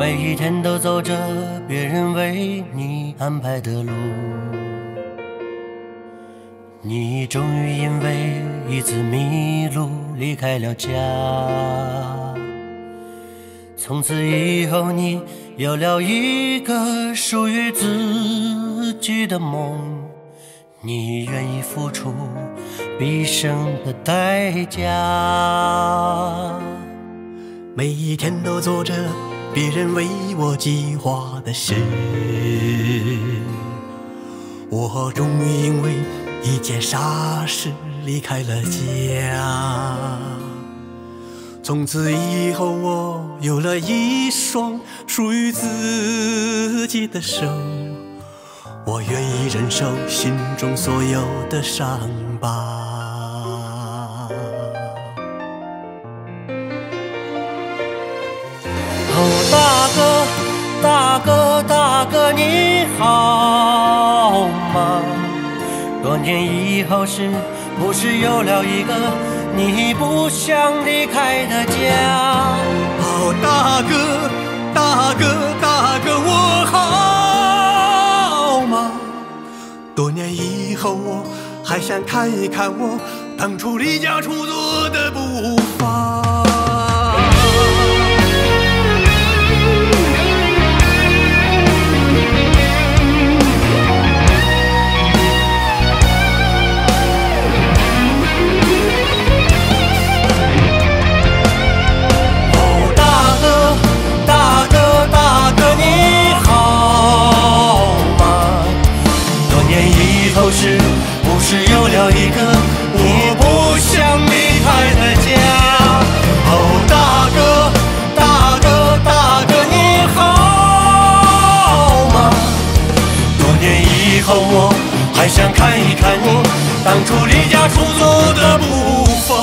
每一天都走着别人为你安排的路，你终于因为一次迷路离开了家。从此以后，你有了一个属于自己的梦，你愿意付出毕生的代价。每一天都做着别人为我计划的事，我终于因为一件傻事离开了家。从此以后，我有了一双属于自己的手，我愿意忍受心中所有的伤疤。好吗？多年以后，是不是有了一个你不想离开的家？哦，大哥，大哥，大哥，我好吗？多年以后，我还想看一看我当初离家出走的是有了一个我不想离开的家？哦，大哥，大哥，大哥，你好吗？多年以后，我还想看一看你当初离家出走的步伐